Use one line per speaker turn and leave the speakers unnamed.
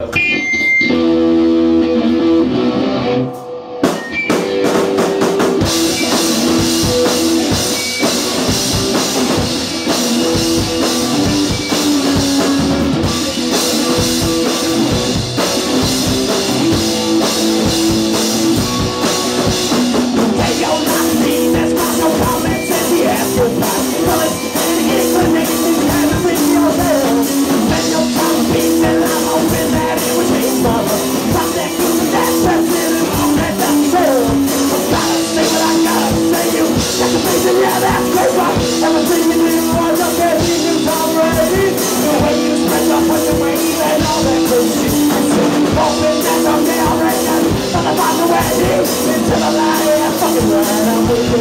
Okay.